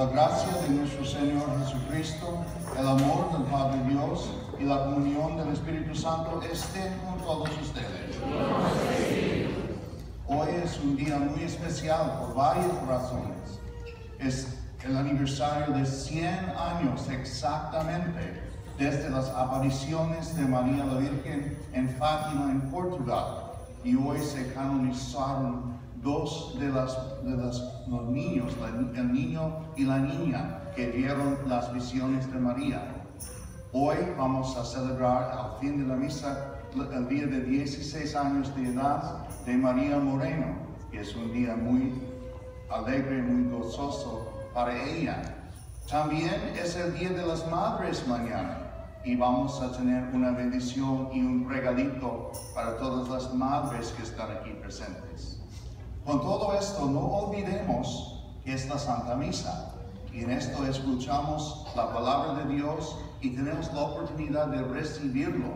La gracia de nuestro Señor Jesucristo, el amor del Padre Dios y la comunión del Espíritu Santo estén con todos ustedes. Hoy es un día muy especial por varias razones. Es el aniversario de 100 años exactamente desde las apariciones de María la Virgen en Fátima, en Portugal. Y hoy se canonizaron dos de, los niños, el niño y la niña, que vieron las visiones de María. Hoy vamos a celebrar al fin de la misa el día de 16 años de edad de María Moreno, que es un día muy alegre, muy gozoso para ella. También es el Día de las Madres mañana y vamos a tener una bendición y un regalito para todas las madres que están aquí presentes. Con todo esto, no olvidemos que es la Santa Misa y en esto escuchamos la palabra de Dios y tenemos la oportunidad de recibirlo.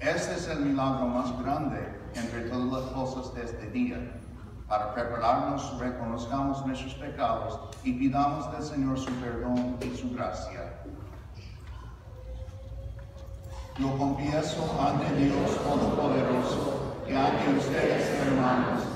Este es el milagro más grande entre todas las cosas de este día. Para prepararnos, reconozcamos nuestros pecados y pidamos del Señor su perdón y su gracia. Yo confieso ante Dios Todopoderoso y ante ustedes, hermanos,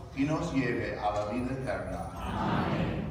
y nos lleve a la vida eterna. Amén.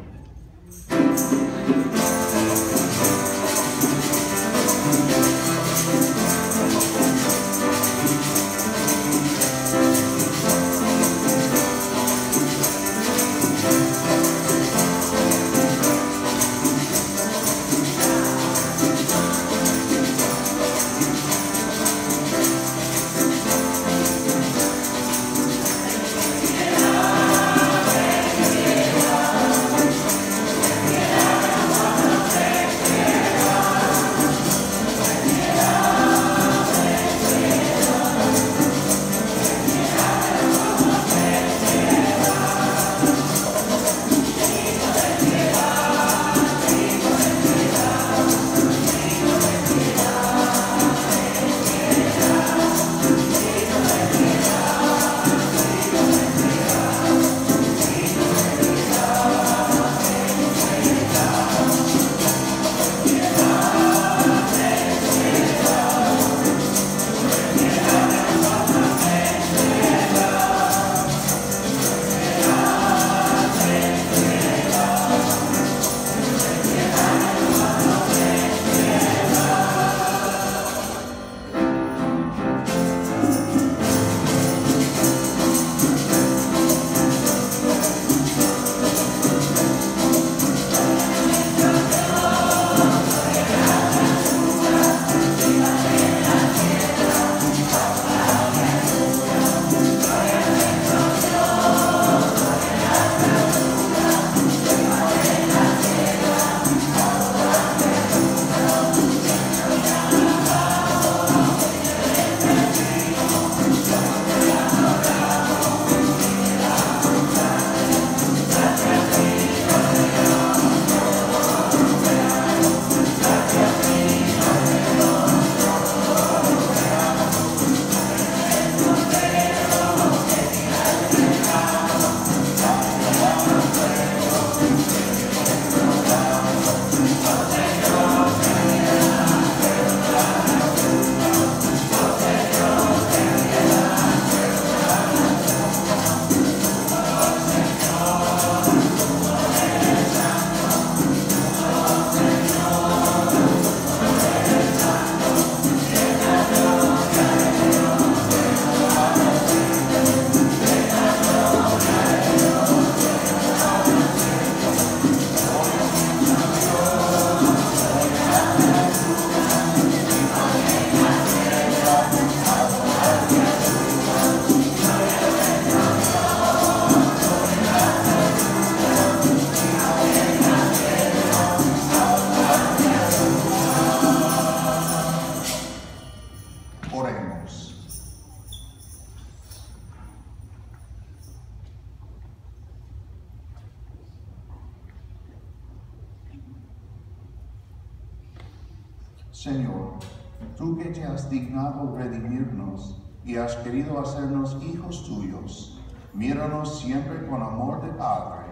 Míranos siempre con amor de Padre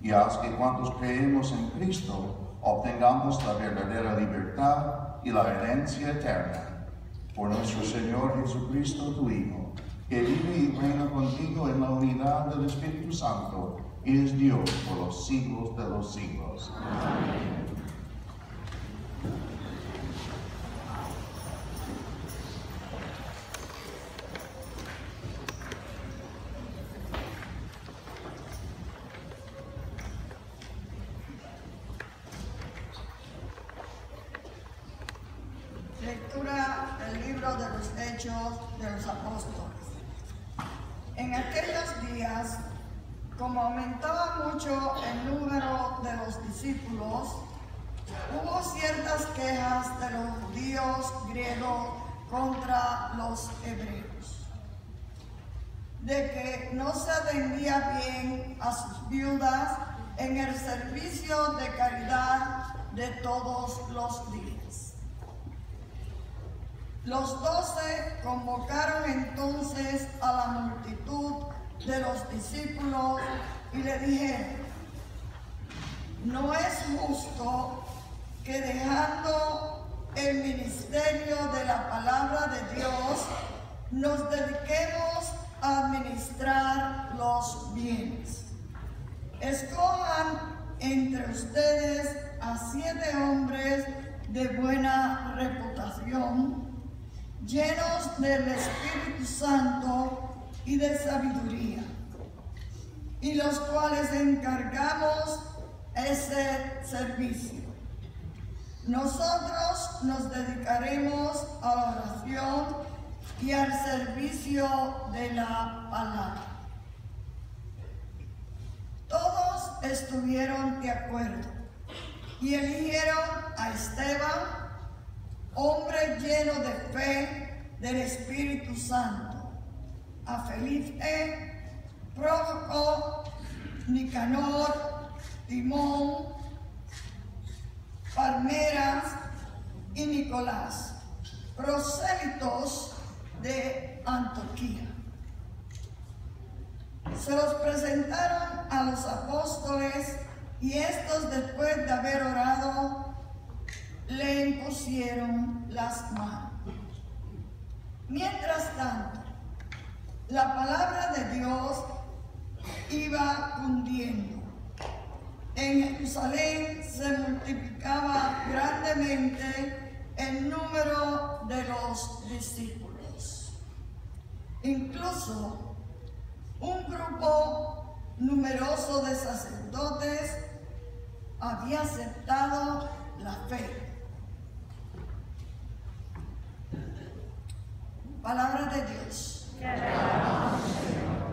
y haz que cuantos creemos en Cristo obtengamos la verdadera libertad y la herencia eterna. Por nuestro Señor Jesucristo, tu Hijo, que vive y reina contigo en la unidad del Espíritu Santo, y es Dios por los siglos de los siglos. Amén. Hubo ciertas quejas de los judíos griegos contra los hebreos, de que no se atendía bien a sus viudas en el servicio de caridad de todos los días. Los doce convocaron entonces a la multitud de los discípulos y le dijeron, no es justo que dejando el ministerio de la palabra de Dios, nos dediquemos a administrar los bienes. Escojan entre ustedes a siete hombres de buena reputación, llenos del Espíritu Santo y de sabiduría, y los cuales encargamos ese servicio. Nosotros nos dedicaremos a la oración y al servicio de la palabra. Todos estuvieron de acuerdo y eligieron a Esteban, hombre lleno de fe del Espíritu Santo, a Felipe, Prólogo, Nicanor, Timón, Palmeras y Nicolás, prosélitos de Antioquía. Se los presentaron a los apóstoles y estos después de haber orado le impusieron las manos. Mientras tanto, la palabra de Dios iba cundiendo en Jerusalén se multiplicaba grandemente el número de los discípulos. Incluso un grupo numeroso de sacerdotes había aceptado la fe. Palabra de Dios. piedra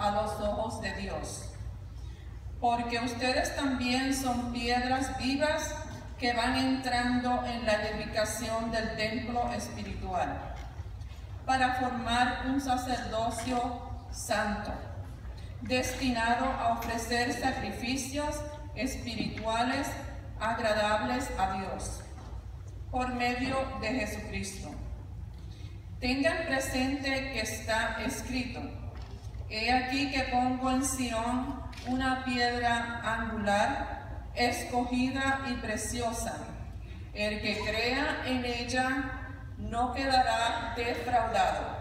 a los ojos de Dios. Porque ustedes también son piedras vivas que van entrando en la edificación del templo espiritual, para formar un sacerdocio santo, destinado a ofrecer sacrificios espirituales agradables a Dios por medio de Jesucristo. Tengan presente que está escrito, he aquí que pongo en Sion una piedra angular, escogida y preciosa. El que crea en ella no quedará defraudado.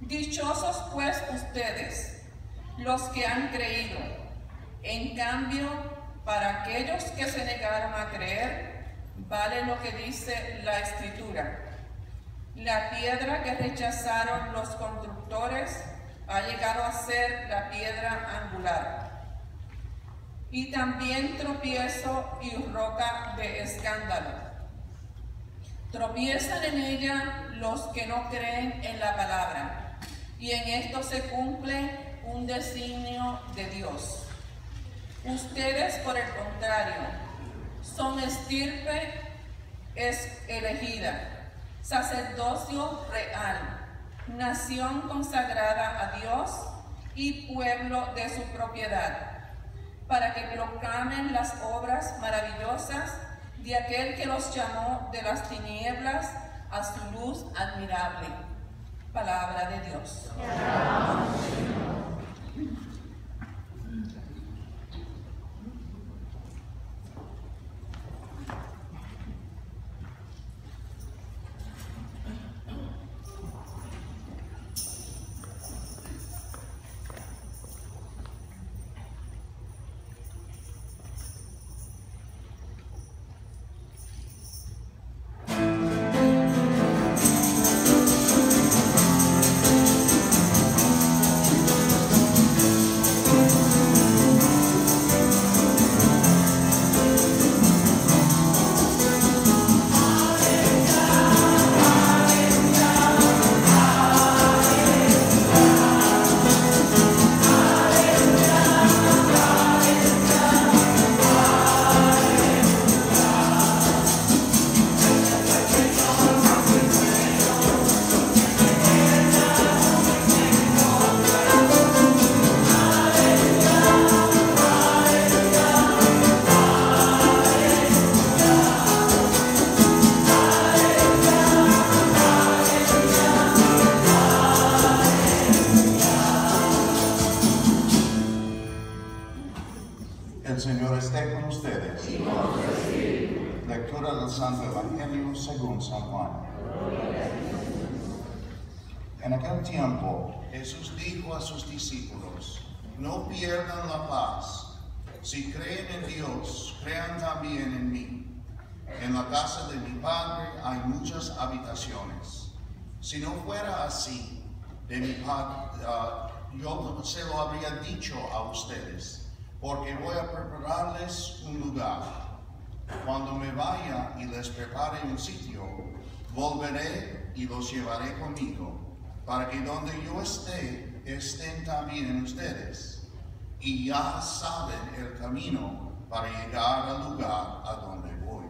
Dichosos pues ustedes, los que han creído. En cambio, para aquellos que se negaron a creer, vale lo que dice la escritura. La piedra que rechazaron los constructores ha llegado a ser la piedra angular. Y también tropiezo y roca de escándalo. Tropiezan en ella los que no creen en la palabra. Y en esto se cumple un designio de Dios. Ustedes, por el contrario, son estirpe es elegida, sacerdocio real, nación consagrada a Dios y pueblo de su propiedad, para que proclamen las obras maravillosas de aquel que los llamó de las tinieblas a su luz admirable. Palabra de Dios. El Dios, crean también en mí. En la casa de mi Padre hay muchas habitaciones. Si no fuera así, de mi Padre, ah, yo se lo habría dicho a ustedes, porque voy a prepararles un lugar. Cuando me vaya y les prepare un sitio, volveré y los llevaré conmigo, para que donde yo esté, estén también ustedes. Y ya saben el camino para llegar al lugar a donde voy.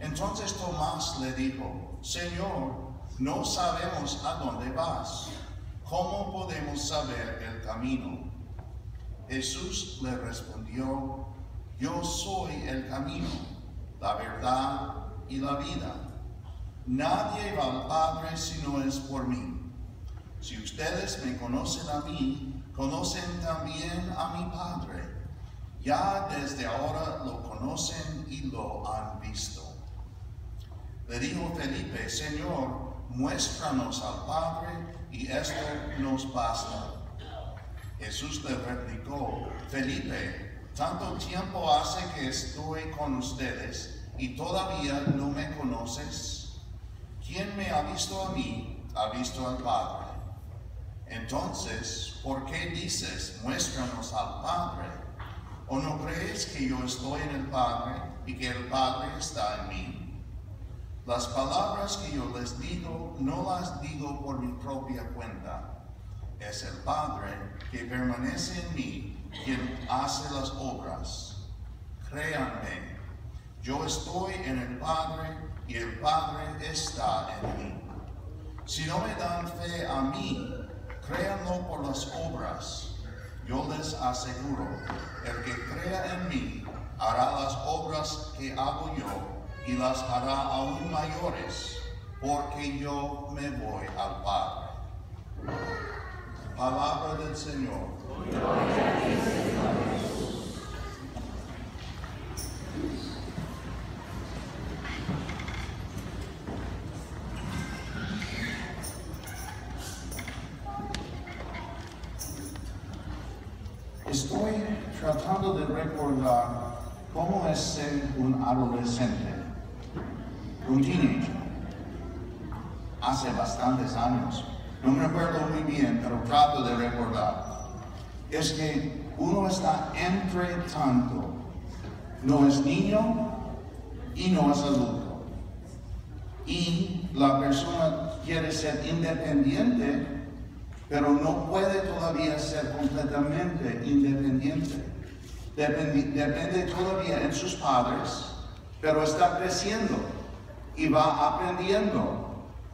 Entonces Tomás le dijo, Señor, no sabemos a dónde vas. ¿Cómo podemos saber el camino? Jesús le respondió, yo soy el camino, la verdad y la vida. Nadie va al Padre si no es por mí. Si ustedes me conocen a mí, conocen también a mi Padre. Ya desde ahora lo conocen y lo han visto. Le dijo Felipe, Señor, muéstranos al Padre y esto nos basta. Jesús le replicó, Felipe, tanto tiempo hace que estoy con ustedes y todavía no me conoces. Quien me ha visto a mí, ha visto al Padre. Entonces, ¿por qué dices, muéstranos al Padre? ¿O no crees que yo estoy en el Padre y que el Padre está en mí? Las palabras que yo les digo, no las digo por mi propia cuenta. Es el Padre que permanece en mí quien hace las obras. Créanme, yo estoy en el Padre y el Padre está en mí. Si no me dan fe a mí, créanlo por las obras. Yo les aseguro, el que crea en mí hará las obras que hago yo y las hará aún mayores, porque yo me voy al Padre. Palabra del Señor. Estoy tratando de recordar cómo es ser un adolescente, un teenager. Hace bastantes años. No me recuerdo muy bien, pero trato de recordar. Es que uno está entre tanto. No es niño y no es adulto. Y la persona quiere ser independiente, pero no puede todavía ser completamente independiente. Depende, todavía en sus padres, pero está creciendo y va aprendiendo.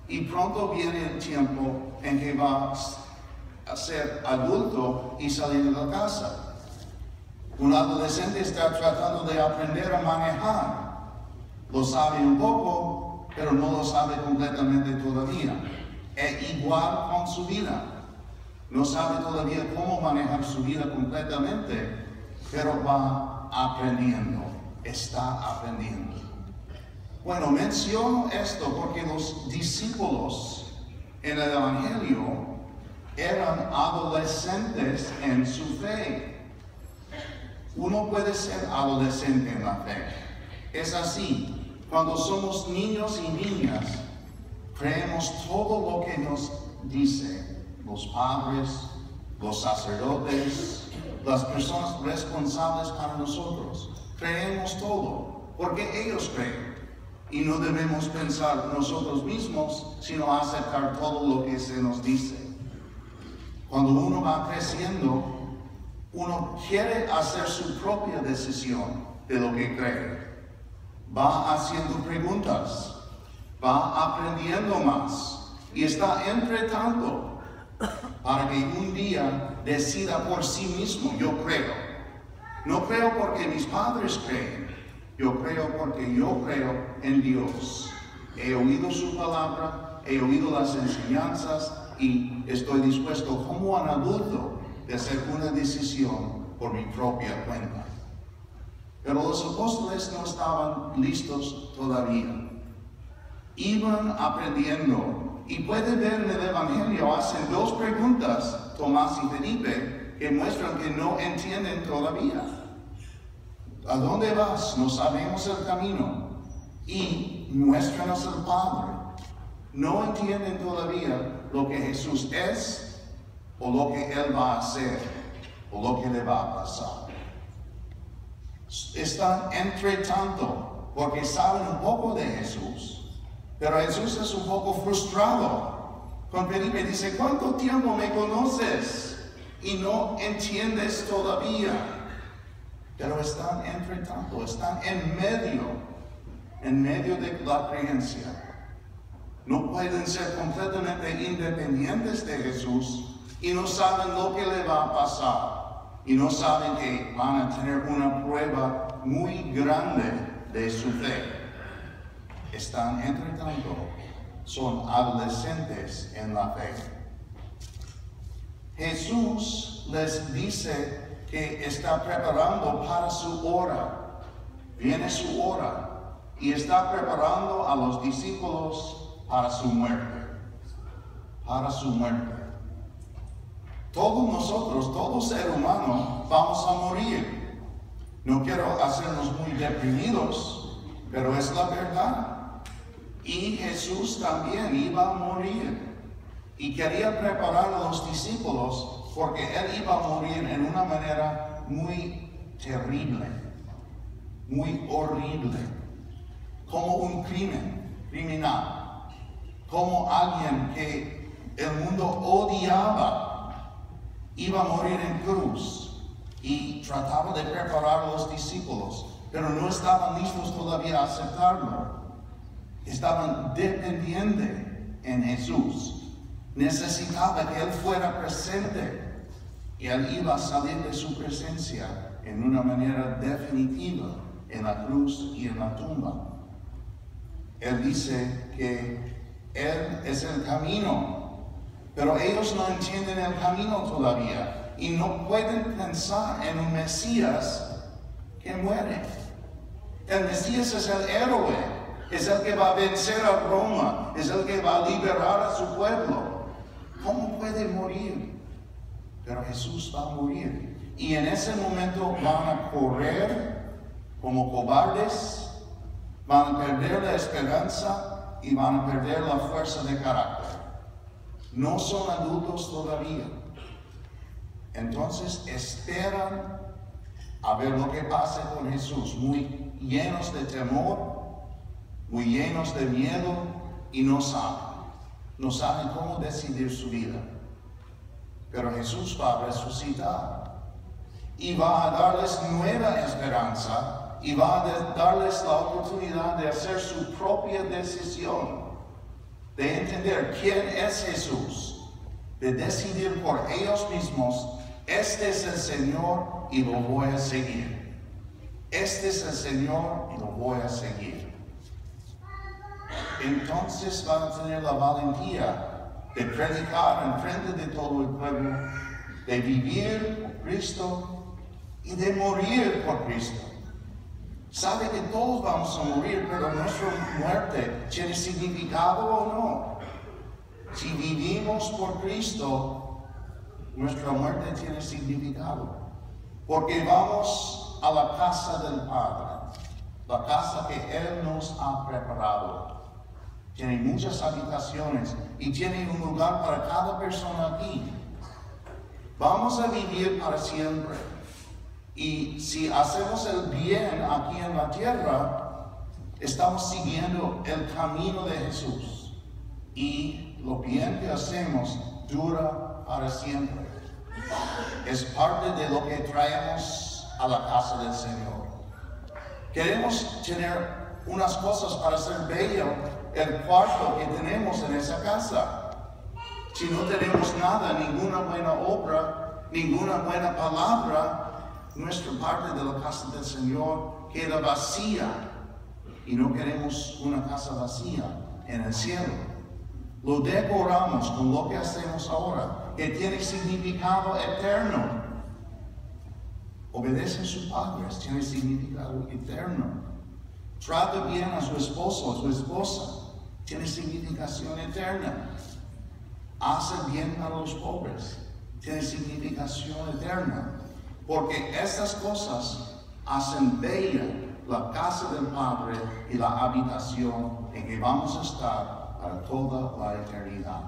Y pronto viene el tiempo en que va a ser adulto y salir de la casa. Un adolescente está tratando de aprender a manejar. Lo sabe un poco, pero no lo sabe completamente todavía. Es igual con su vida. No sabe todavía cómo manejar su vida completamente, pero va aprendiendo, está aprendiendo. Bueno, menciono esto porque los discípulos en el Evangelio eran adolescentes en su fe. Uno puede ser adolescente en la fe. Es así. Cuando somos niños y niñas, creemos todo lo que nos dicen los padres, los sacerdotes, las personas responsables para nosotros. Creemos todo, porque ellos creen. Y no debemos pensar nosotros mismos, sino aceptar todo lo que se nos dice. Cuando uno va creciendo, uno quiere hacer su propia decisión de lo que cree. Va haciendo preguntas, va aprendiendo más y está entre tanto para que un día decida por sí mismo, yo creo. No creo porque mis padres creen, yo creo porque yo creo en Dios. He oído su palabra, he oído las enseñanzas y estoy dispuesto como un adulto de hacer una decisión por mi propia cuenta. Pero los apóstoles no estaban listos todavía. Iban aprendiendo y puede ver en el Evangelio, hacen dos preguntas, Tomás y Felipe, que muestran que no entienden todavía. ¿A dónde vas? No sabemos el camino. Y muéstranos el Padre. No entienden todavía lo que Jesús es o lo que Él va a hacer o lo que le va a pasar. Están entre tanto porque saben un poco de Jesús, pero Jesús es un poco frustrado. Con Felipe dice, ¿cuánto tiempo me conoces y no entiendes todavía? Pero están entre tanto, están en medio, en medio de la creencia. No pueden ser completamente independientes de Jesús y no saben lo que le va a pasar. Y no saben que van a tener una prueba muy grande de su fe. Están entre tanto, son adolescentes en la fe. Jesús les dice que está preparando para su hora. Viene su hora y está preparando a los discípulos para su muerte. Para su muerte. Todos nosotros, todo ser humano, vamos a morir. No quiero hacernos muy deprimidos, pero es la verdad. Y Jesús también iba a morir. Y quería preparar a los discípulos porque él iba a morir en una manera muy terrible, muy horrible, como un crimen, criminal, como alguien que el mundo odiaba, iba a morir en cruz y trataba de preparar a los discípulos, pero no estaban listos todavía a aceptarlo. Estaban dependientes en Jesús. Necesitaba que Él fuera presente y él iba a salir de su presencia en una manera definitiva en la cruz y en la tumba. Él dice que Él es el camino, pero ellos no entienden el camino todavía y no pueden pensar en un Mesías que muere. El Mesías es el héroe, es el que va a vencer a Roma, es el que va a liberar a su pueblo. ¿Cómo puede morir? pero Jesús va a morir. Y en ese momento van a correr como cobardes, van a perder la esperanza y van a perder la fuerza de carácter. No son adultos todavía. Entonces esperan a ver lo que pase con Jesús, muy llenos de temor, muy llenos de miedo y no saben. No saben cómo decidir su vida. Pero Jesús va a resucitar y va a darles nueva esperanza y va a darles la oportunidad de hacer su propia decisión, de entender quién es Jesús, de decidir por ellos mismos, este es el Señor y lo voy a seguir. Este es el Señor y lo voy a seguir. Entonces van a tener la valentía de predicar en frente de todo el pueblo, de vivir por Cristo y de morir por Cristo. Sabe que todos vamos a morir, pero nuestra muerte tiene significado o no. Si vivimos por Cristo, nuestra muerte tiene significado. Porque vamos a la casa del Padre, la casa que Él nos ha preparado tiene muchas habitaciones y tiene un lugar para cada persona aquí. Vamos a vivir para siempre. Y si hacemos el bien aquí en la tierra, estamos siguiendo el camino de Jesús. Y lo bien que hacemos dura para siempre. Es parte de lo que traemos a la casa del Señor. Queremos tener unas cosas para ser bello el cuarto que tenemos en esa casa. Si no tenemos nada, ninguna buena obra, ninguna buena palabra, nuestra parte de la casa del Señor queda vacía. Y no queremos una casa vacía en el cielo. Lo decoramos con lo que hacemos ahora. que tiene significado eterno. Obedece a sus padres, tiene significado eterno. Trata bien a su esposo, a su esposa, tiene significación eterna. Hace bien a los pobres, tiene significación eterna. Porque estas cosas hacen bella la casa del Padre y la habitación en que vamos a estar para toda la eternidad.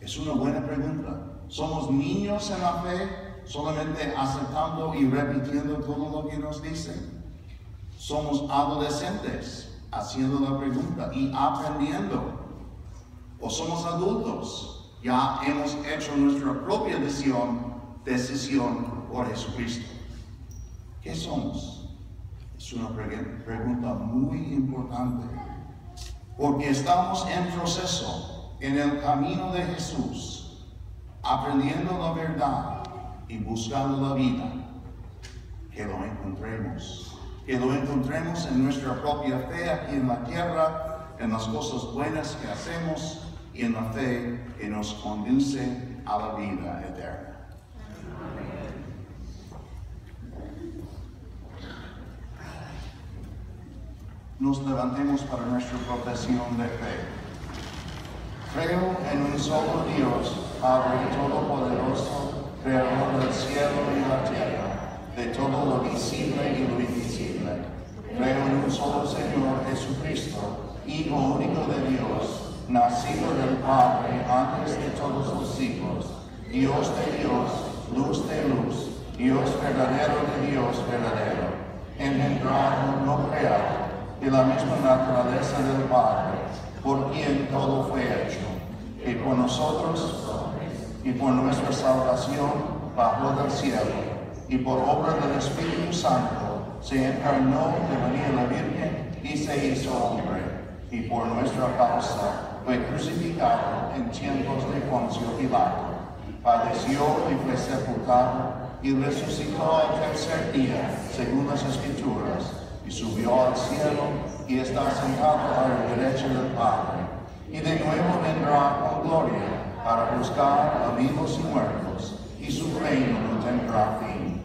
Es una buena pregunta. ¿Somos niños en la fe solamente aceptando y repitiendo todo lo que nos dicen? ¿Somos adolescentes haciendo la pregunta y aprendiendo? ¿O somos adultos? Ya hemos hecho nuestra propia decisión, decisión por Jesucristo. ¿Qué somos? Es una pregunta muy importante, porque estamos en proceso, en el camino de Jesús, aprendiendo la verdad y buscando la vida, que lo encontremos, que lo encontremos en nuestra propia fe aquí en la tierra, en las cosas buenas que hacemos y en la fe que nos conduce a la vida eterna. nos levantemos para nuestra profesión de fe. Creo en un solo Dios, Padre Todopoderoso, Creador del cielo y la tierra, de todo lo visible y lo invisible. Creo en un solo Señor Jesucristo, Hijo único de Dios, nacido del Padre antes de todos los siglos, Dios de Dios, luz de luz, Dios verdadero de Dios verdadero, engendrado, no creado de la misma naturaleza del Padre, por quien todo fue hecho, y por nosotros y por nuestra salvación bajo del cielo, y por obra del Espíritu Santo, se encarnó de María la Virgen y se hizo hombre, y por nuestra causa fue crucificado en tiempos de Poncio Pilato, padeció y fue sepultado, y resucitó al tercer día, según las Escrituras y subió al cielo y está sentado a la derecha del Padre. Y de nuevo vendrá con gloria para buscar a vivos y muertos, y su reino no tendrá fin.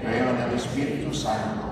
Creo en el Espíritu Santo,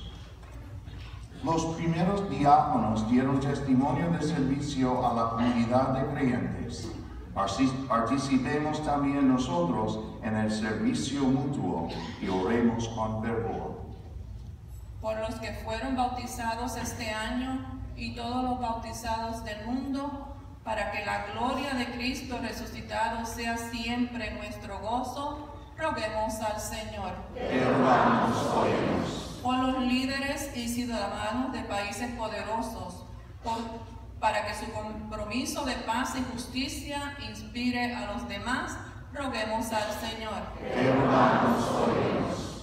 Los primeros diáconos dieron testimonio de servicio a la comunidad de creyentes. Participemos también nosotros en el servicio mutuo y oremos con fervor por los que fueron bautizados este año y todos los bautizados del mundo, para que la gloria de Cristo resucitado sea siempre nuestro gozo, roguemos al Señor. Por los líderes y ciudadanos de países poderosos, para que su compromiso de paz y justicia inspire a los demás, roguemos al Señor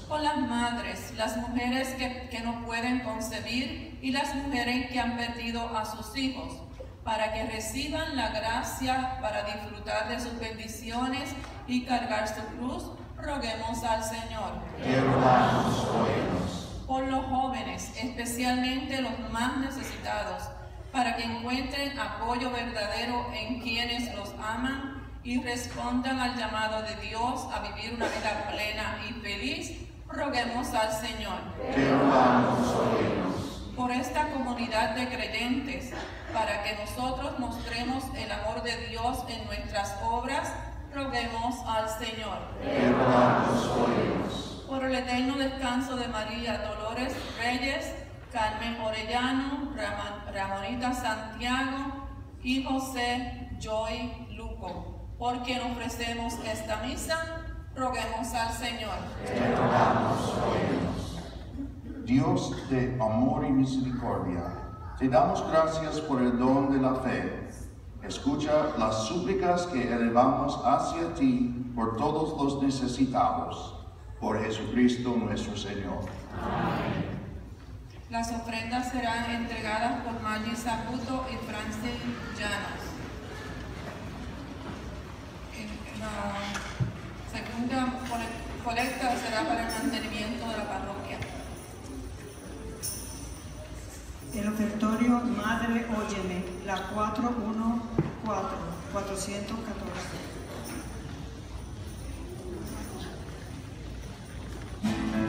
por las madres, las mujeres que, no pueden concebir y las mujeres que han perdido a sus hijos, para que reciban la gracia para disfrutar de sus bendiciones y cargar su cruz, roguemos al Señor. Por los jóvenes, especialmente los más necesitados, para que encuentren apoyo verdadero en quienes los aman y respondan al llamado de Dios a vivir una vida plena y feliz roguemos al Señor. Por esta comunidad de creyentes, para que nosotros mostremos el amor de Dios en nuestras obras, roguemos al Señor. Por el eterno descanso de María Dolores Reyes, Carmen Orellano, Ramonita Santiago y José Joy Luco, por quien ofrecemos esta misa Roguemos al Señor. Dios de amor y misericordia, te damos gracias por el don de la fe. Escucha las súplicas que elevamos hacia ti por todos los necesitados, por Jesucristo nuestro Señor. Las ofrendas serán entregadas por Maggie Saputo y Francis Llanas. En- La segunda cole- colecta será para el mantenimiento de la parroquia. El ofertorio Madre Óyeme, la 414, 414. Thank you.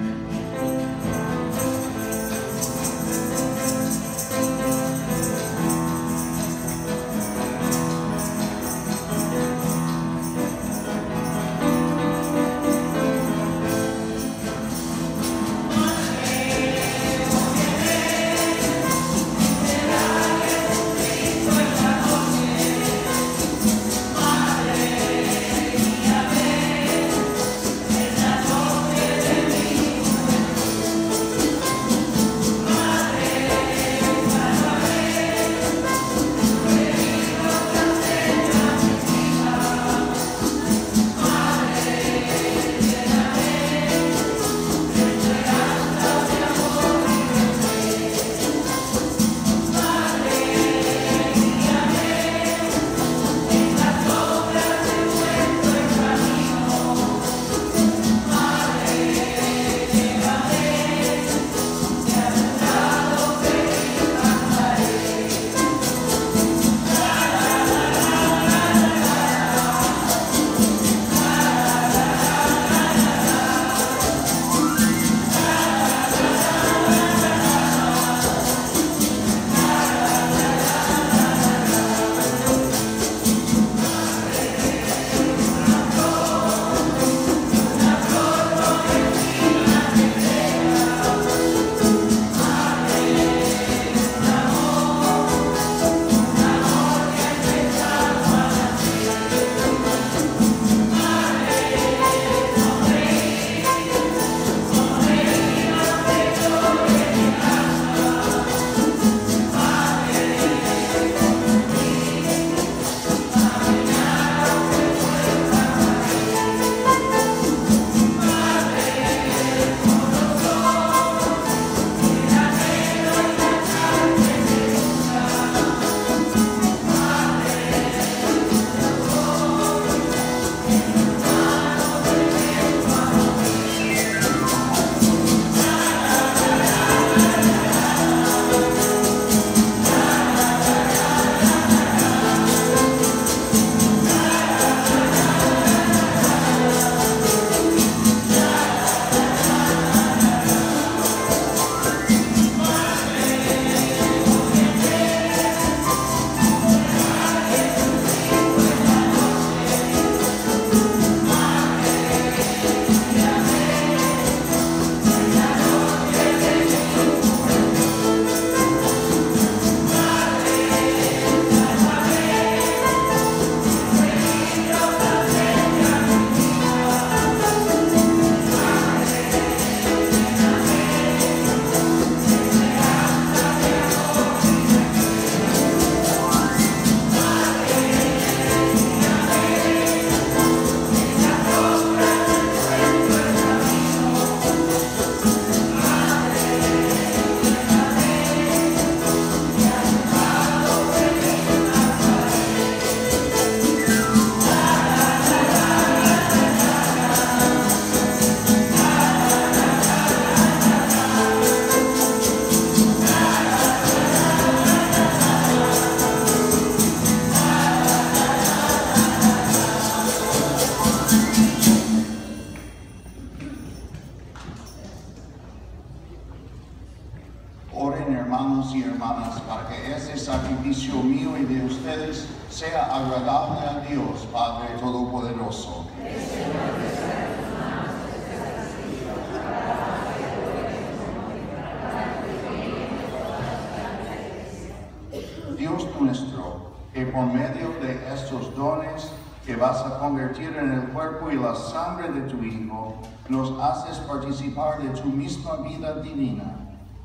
Vas a convertir en el cuerpo y la sangre de tu Hijo, nos haces participar de tu misma vida divina.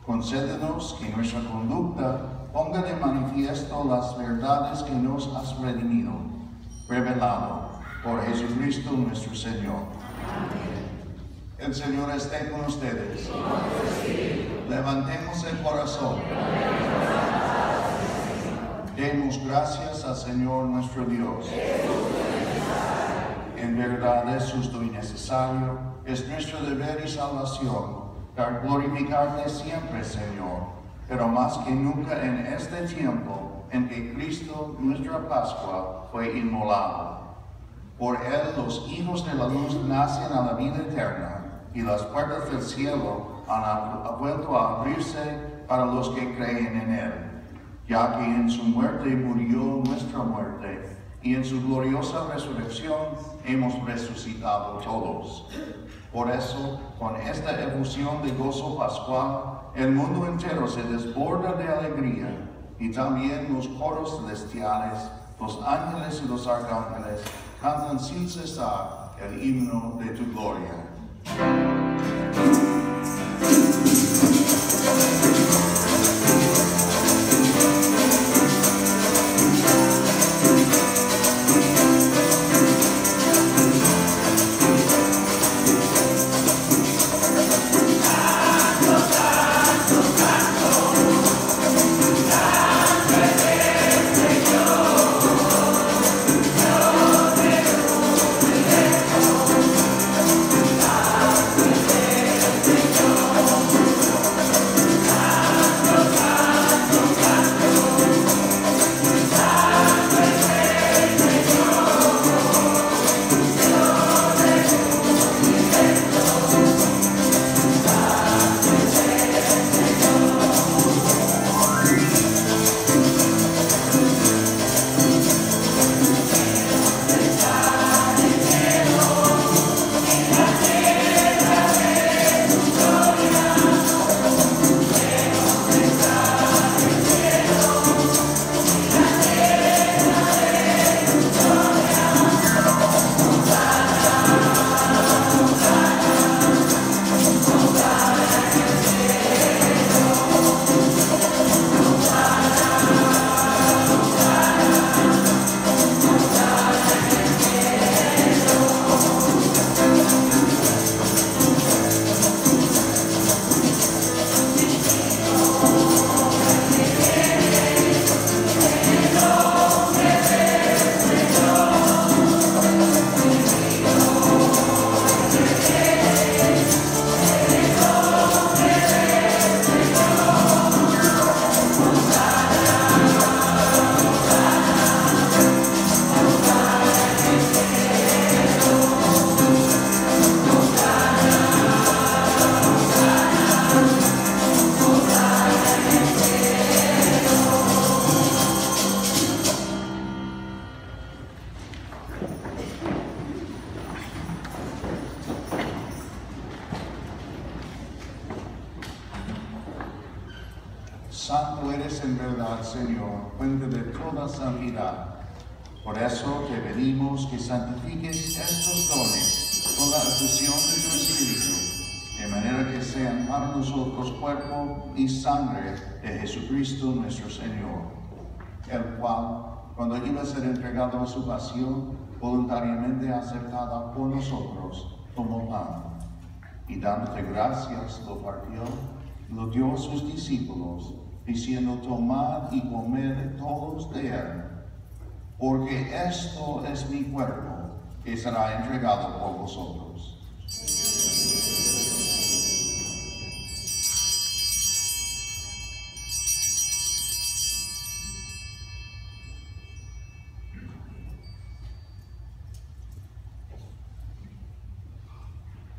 Concédenos que nuestra conducta ponga de manifiesto las verdades que nos has redimido, revelado por Jesucristo nuestro Señor. El Señor esté con ustedes. Levantemos el corazón. Demos gracias al Señor nuestro Dios. En verdad es justo y necesario, es nuestro deber y salvación, dar glorificarte siempre, Señor, pero más que nunca en este tiempo en que Cristo, nuestra Pascua, fue inmolado. Por él los hijos de la luz nacen a la vida eterna y las puertas del cielo han vuelto a abrirse para los que creen en él, ya que en su muerte murió nuestra muerte y en su gloriosa resurrección hemos resucitado todos. Por eso, con esta efusión de gozo pascual, el mundo entero se desborda de alegría y también los coros celestiales, los ángeles y los arcángeles cantan sin cesar el himno de tu gloria. Su pasión, voluntariamente aceptada por nosotros, como pan, y dándote gracias, lo partió, lo dio a sus discípulos, diciendo, tomad y comed todos de él, porque esto es mi cuerpo, que será entregado por vosotros.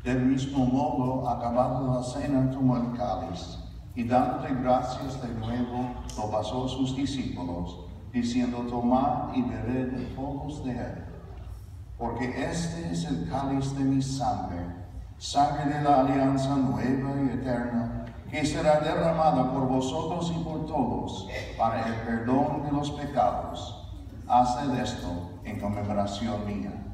Del mismo modo, acabando la cena, tomó el cáliz, y dándote gracias de nuevo, lo pasó a sus discípulos, diciendo, tomad y bebed todos de él, porque este es el cáliz de mi sangre, sangre de la alianza nueva y eterna, que será derramada por vosotros y por todos para el perdón de los pecados. Haced esto en conmemoración mía.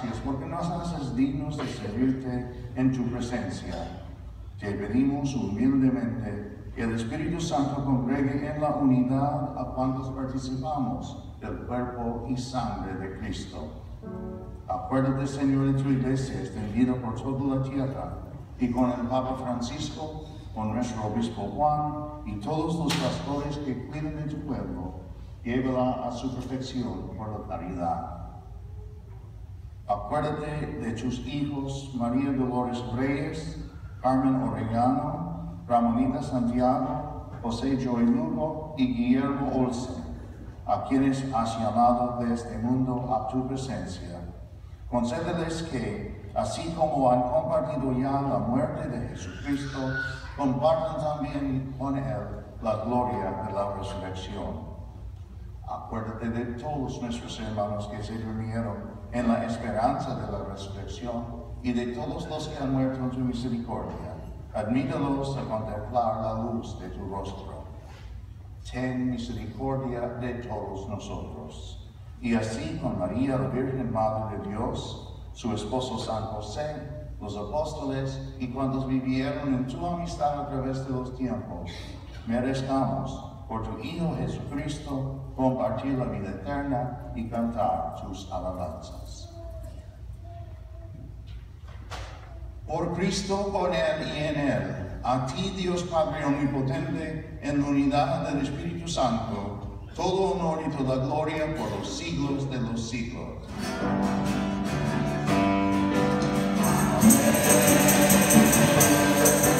Gracias porque nos haces dignos de servirte en tu presencia. Te pedimos humildemente que el Espíritu Santo congregue en la unidad a cuantos participamos del cuerpo y sangre de Cristo. Acuérdate, Señor, de tu iglesia extendida por toda la tierra, y con el Papa Francisco, con nuestro obispo Juan y todos los pastores que cuidan de tu pueblo, llévala a su perfección por la caridad. Acuérdate de tus hijos María Dolores Reyes, Carmen Orellano, Ramonita Santiago, José Joy Lugo y Guillermo Olsen, a quienes has llamado de este mundo a tu presencia. Concédeles que, así como han compartido ya la muerte de Jesucristo, compartan también con Él la gloria de la resurrección. Acuérdate de todos nuestros hermanos que se durmieron en la esperanza de la resurrección y de todos los que han muerto en tu misericordia. Admítalos a contemplar la luz de tu rostro. Ten misericordia de todos nosotros. Y así con María, la Virgen Madre de Dios, su esposo San José, los apóstoles y cuantos vivieron en tu amistad a través de los tiempos, merezcamos por tu Hijo Jesucristo compartir la vida eterna y cantar tus alabanzas. Por Cristo, con Él y en Él, a ti Dios Padre Omnipotente, en la unidad del Espíritu Santo, todo honor y toda gloria por los siglos de los siglos. Ahora,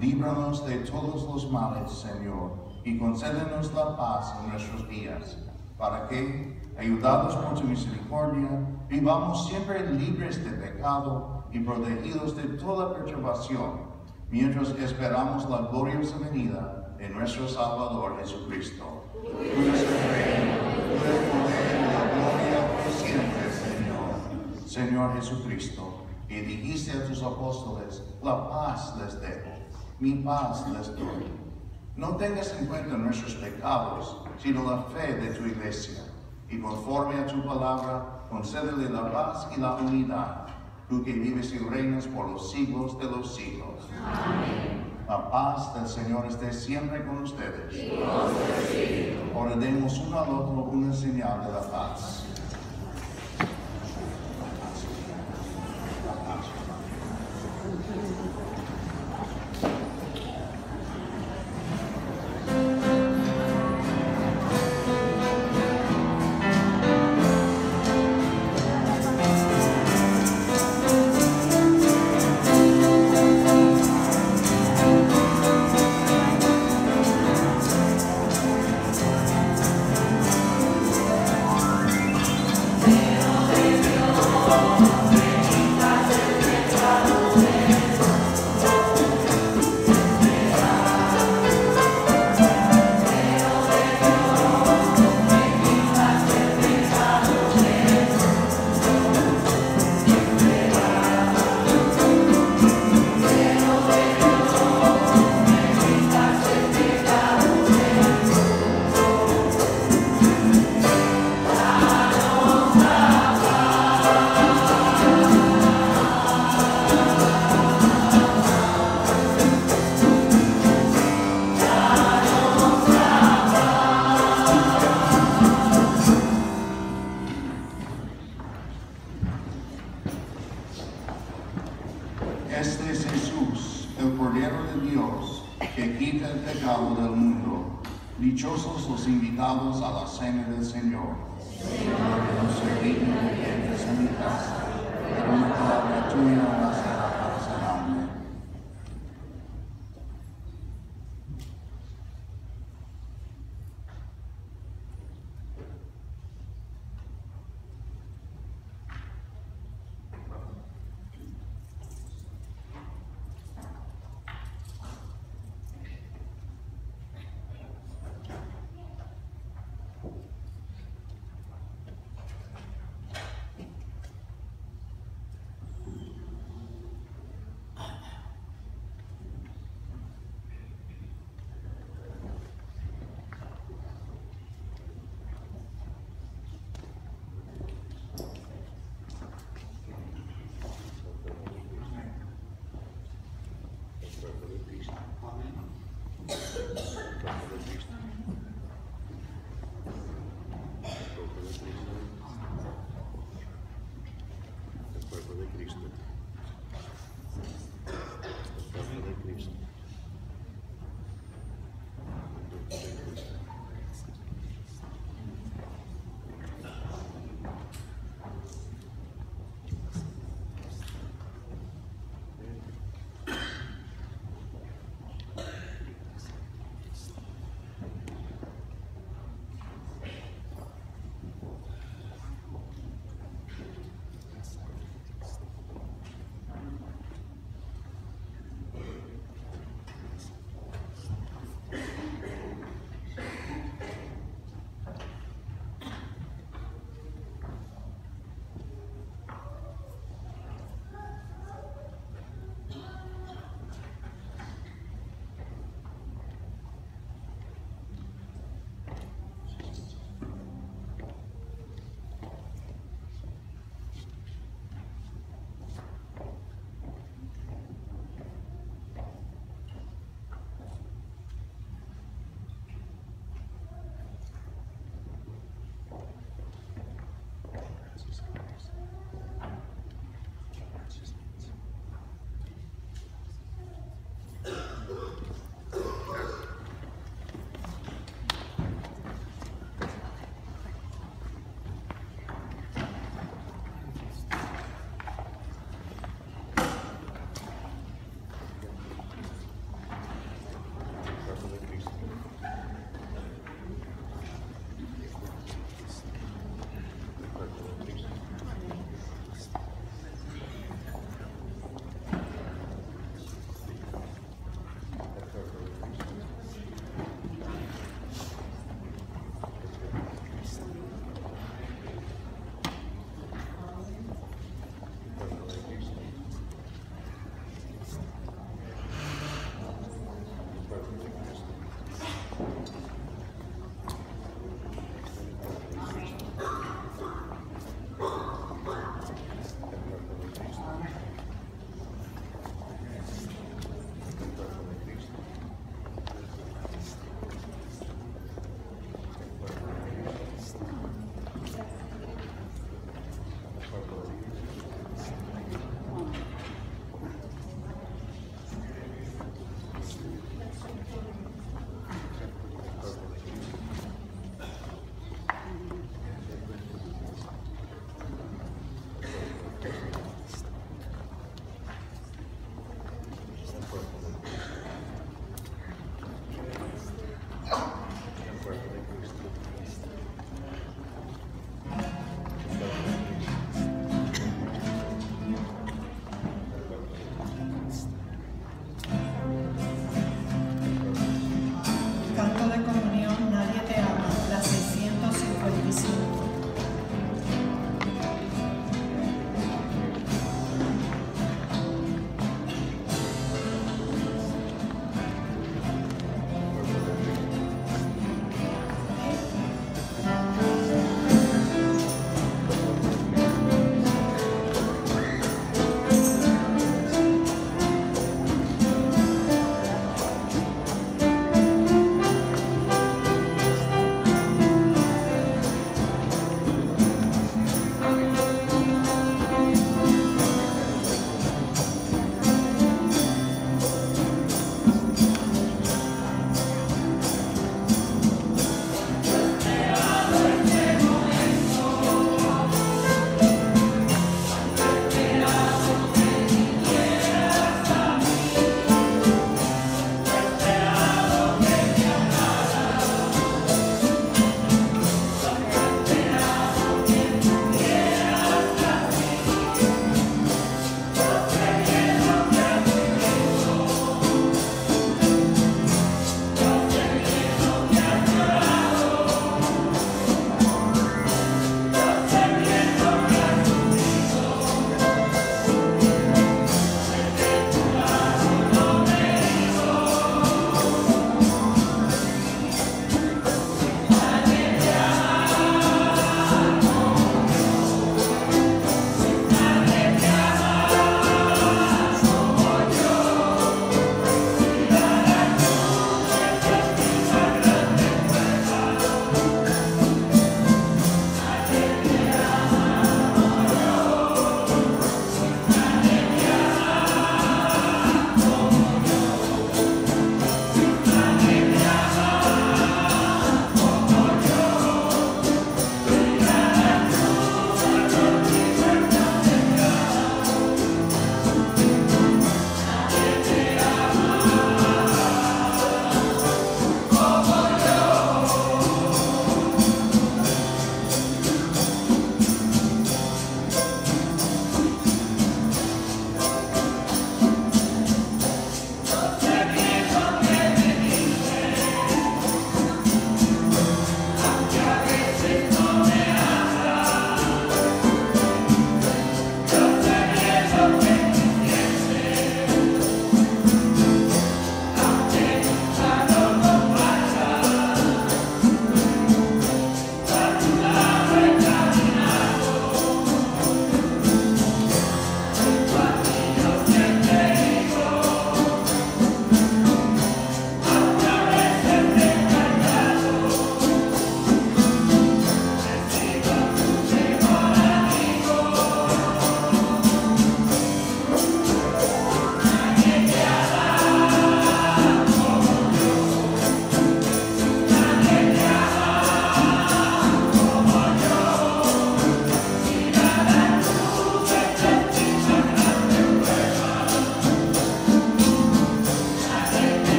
Líbranos de todos los males, Señor, y concédenos la paz en nuestros días, para que, ayudados por tu misericordia, vivamos siempre libres de pecado y protegidos de toda perturbación, mientras esperamos la gloriosa venida de nuestro Salvador Jesucristo. Tuyo es el gloria Señor. Señor Jesucristo, y dijiste a tus apóstoles, la paz les dejo, mi paz les doy. No tengas en cuenta nuestros pecados, sino la fe de tu iglesia, y conforme a tu palabra, concédele la paz y la unidad, tú que vives y reinas por los siglos de los siglos. La paz del Señor esté siempre con ustedes. Ordenemos uno al otro una señal de la paz. Los invitados a la cena del Señor. De en mi casa, tuya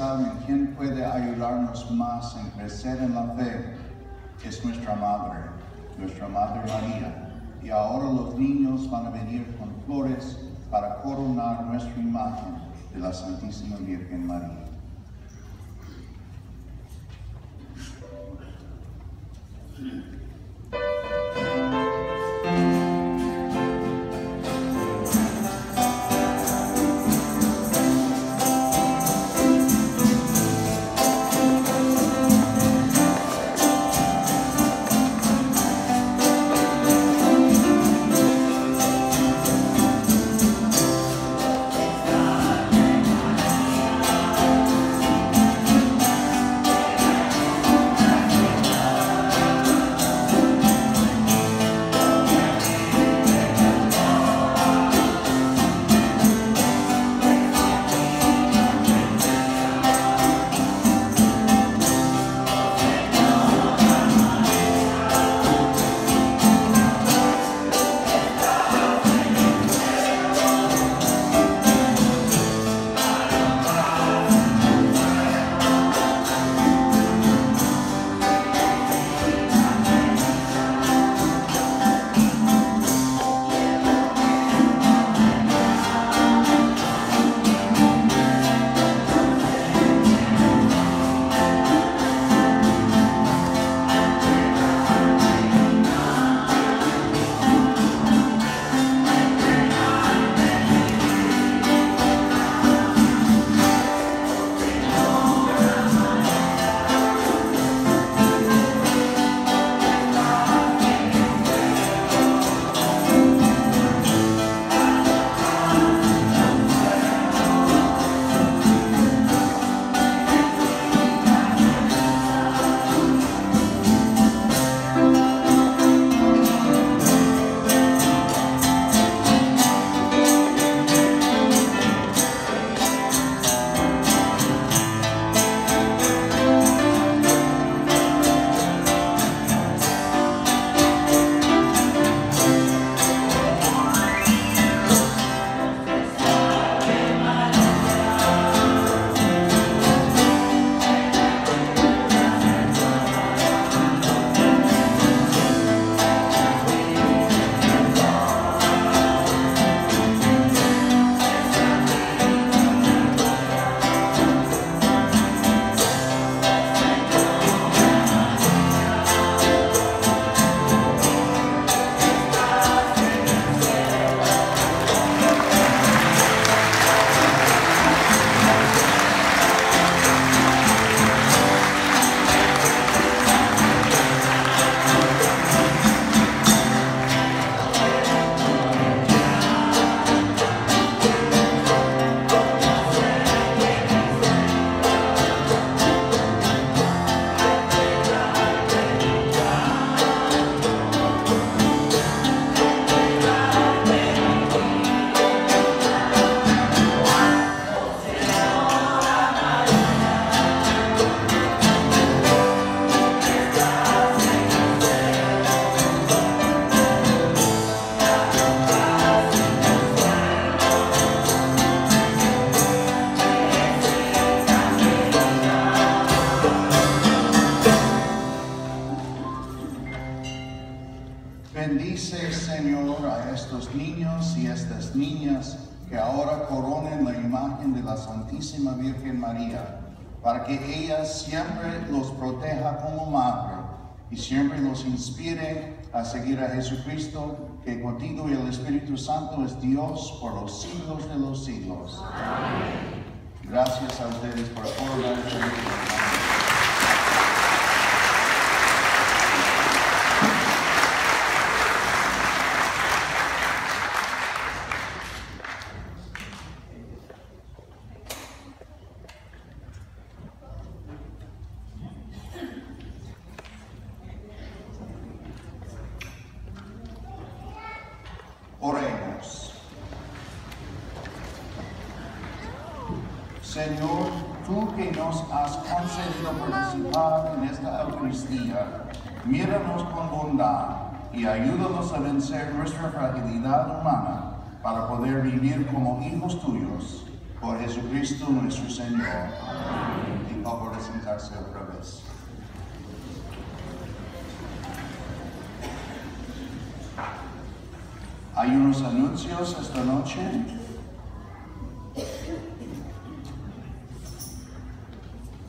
saben quién puede ayudarnos más en crecer en la fe. Es nuestra Madre, nuestra Madre María. Y ahora los niños van a venir con flores para coronar nuestra imagen de la Santísima Virgen María. Seguir a Jesucristo, que contigo y el Espíritu Santo es Dios por los siglos de los siglos. Gracias a ustedes por coronar esta Virgen. Oremos. Señor, tú que nos has concedido participar en esta Eucaristía, míranos con bondad y ayúdanos a vencer nuestra fragilidad humana para poder vivir como hijos tuyos. Por Jesucristo nuestro Señor. Y favor de sentarse otra vez. Hay unos anuncios esta noche.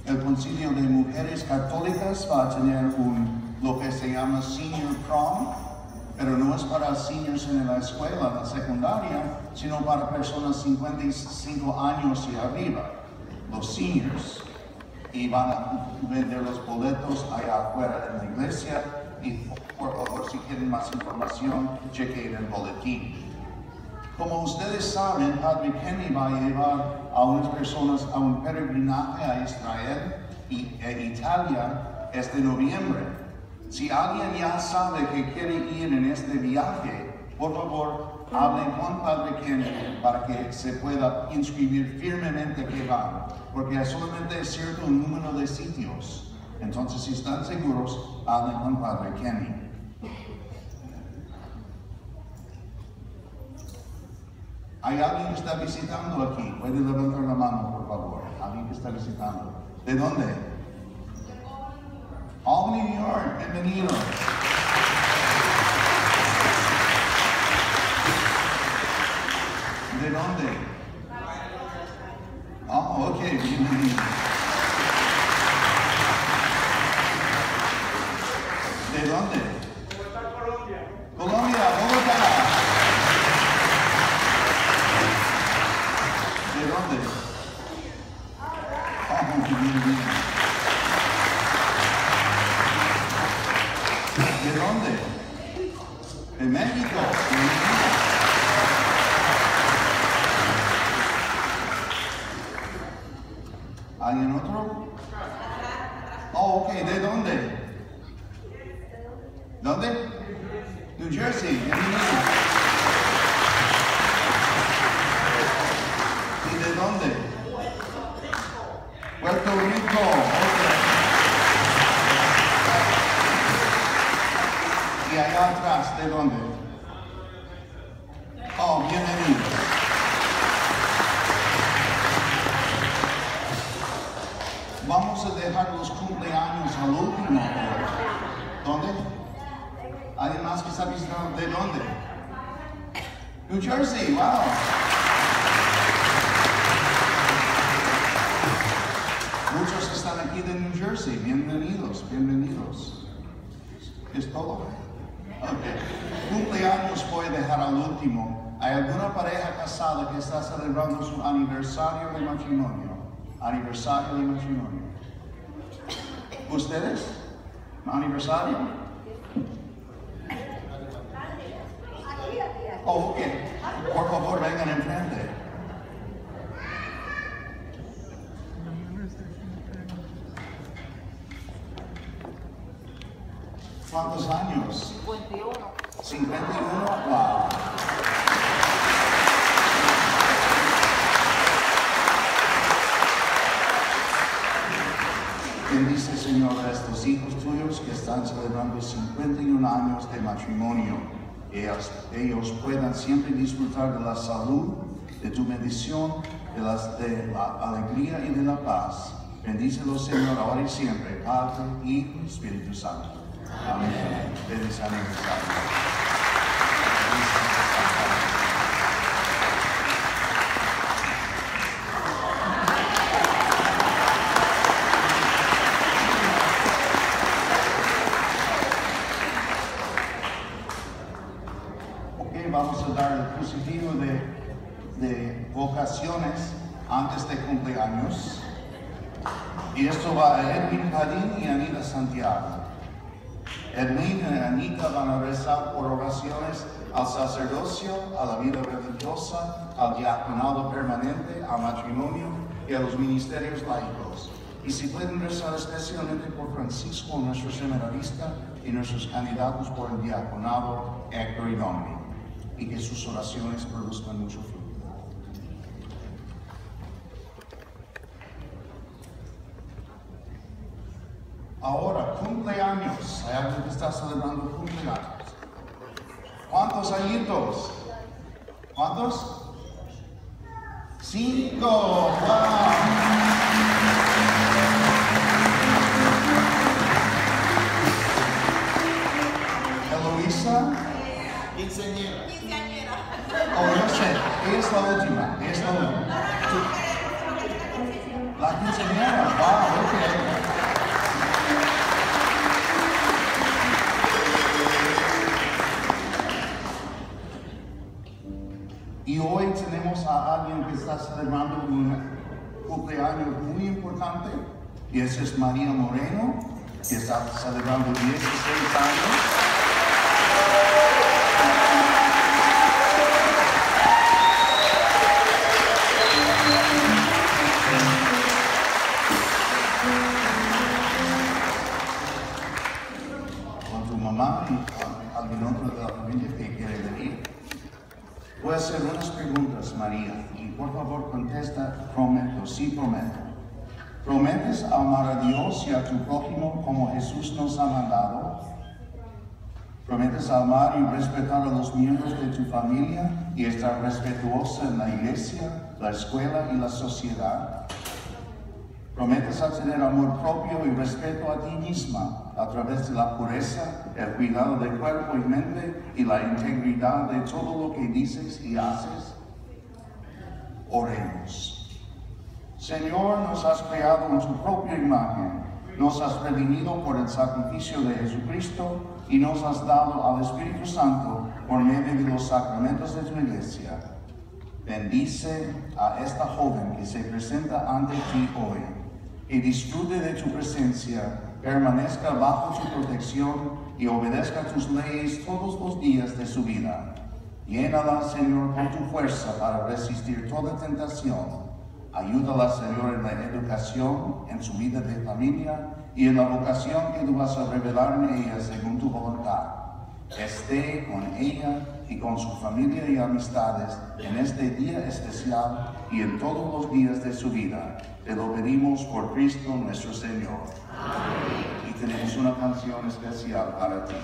El Concilio de Mujeres Católicas va a tener un, lo que se llama Senior Prom, pero no es para seniors en la escuela, la secundaria, sino para personas 55 años y arriba, los seniors. Y van a vender los boletos allá afuera en la iglesia y por favor si quieren más información, chequen el boletín. Como ustedes saben, Padre Kenny va a llevar a unas personas a un peregrinaje a Israel y e Italia este noviembre. Si alguien ya sabe que quiere ir en este viaje, por favor, hablen con Padre Kenny para que se pueda inscribir firmemente que van, porque hay solamente cierto número de sitios. Entonces, si están seguros, hablen con Padre Kenny. ¿Hay alguien que está visitando aquí? Puede levantar la mano, por favor. Alguien que está visitando. ¿De dónde? Albany, New York. Bienvenido. ¿De dónde? Oh, ok, más que visitando? ¿De dónde? New Jersey, wow. Muchos están aquí de New Jersey. Bienvenidos, bienvenidos. Es todo. Ok. Cumpleaños voy a dejar al último. ¿Hay alguna pareja casada que está celebrando su aniversario de matrimonio? Aniversario de matrimonio. ¿Ustedes? ¿Aniversario? Ok. Por favor, vengan enfrente. ¿Cuántos años? 51. 51, wow. Bendice, Señor, a estos hijos tuyos que están celebrando 51 años de matrimonio. Ellos, ellos puedan siempre disfrutar de la salud, de tu bendición, de, las, de la alegría y de la paz. Bendícelos, Señor, ahora y siempre, Padre, Hijo Espíritu Santo. Amén. Feliz aniversario. Feliz aniversario. Ok, vamos a dar el positivo de, de vocaciones antes de cumpleaños. Y esto va a Edwin Padín y Anita Santiago. Edwin y Anita van a rezar por oraciones al sacerdocio, a la vida religiosa, al diaconado permanente, al matrimonio y a los ministerios laicos. Y si pueden rezar especialmente por Francisco, nuestro seminarista, y nuestros candidatos por el diaconado, Héctor y Dominic, y que sus oraciones produzcan mucho fruto. Ahora, cumpleaños. Hay alguien que está celebrando cumpleaños. ¿Cuántos añitos? ¿Cuántos? Cinco. Wow. Eloisa. Quinceañera. Oh, yo sé. Ella es la última. Ella es la última. La quinceañera. Wow, ok. Hoy tenemos a alguien que está celebrando un cumpleaños muy importante. Y esa es María Moreno, que está celebrando 16 años. Sí prometo. ¿Prometes amar a Dios y a tu prójimo como Jesús nos ha mandado? ¿Prometes amar y respetar a los miembros de tu familia y estar respetuosa en la iglesia, la escuela y la sociedad? Prometes a tener amor propio y respeto a ti misma a través de la pureza, el cuidado del cuerpo y mente y la integridad de todo lo que dices y haces. Oremos. Señor, nos has creado en tu propia imagen, nos has redimido por el sacrificio de Jesucristo y nos has dado al Espíritu Santo por medio de los sacramentos de tu iglesia. Bendice a esta joven que se presenta ante ti hoy y disfrute de tu presencia, permanezca bajo tu protección y obedezca tus leyes todos los días de su vida. Llénala, Señor, con tu fuerza para resistir toda tentación. Ayúdala, Señor, en la educación, en su vida de familia y en la vocación que tú vas a revelar en ella según tu voluntad. Esté con ella y con su familia y amistades en este día especial y en todos los días de su vida. Te lo pedimos por Cristo nuestro Señor. Y tenemos una canción especial para ti.